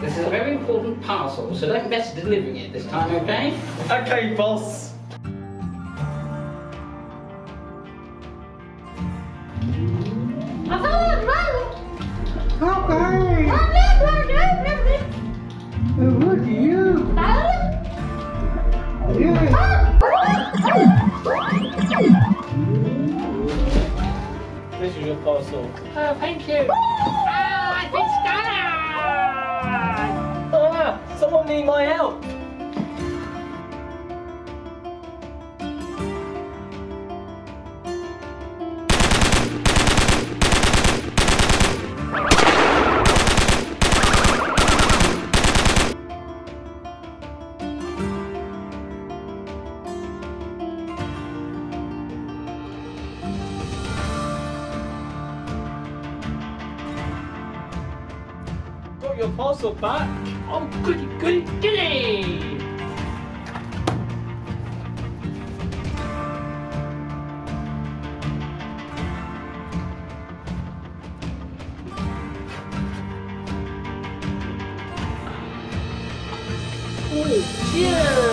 This is a very important parcel, so don't mess delivering it this time, okay? Okay, boss. Parcel. Oh, thank you. Oh, I've been stolen! Ah, someone need my help. Your parcel back. Oh, goody, goody, goody! Oh, yeah!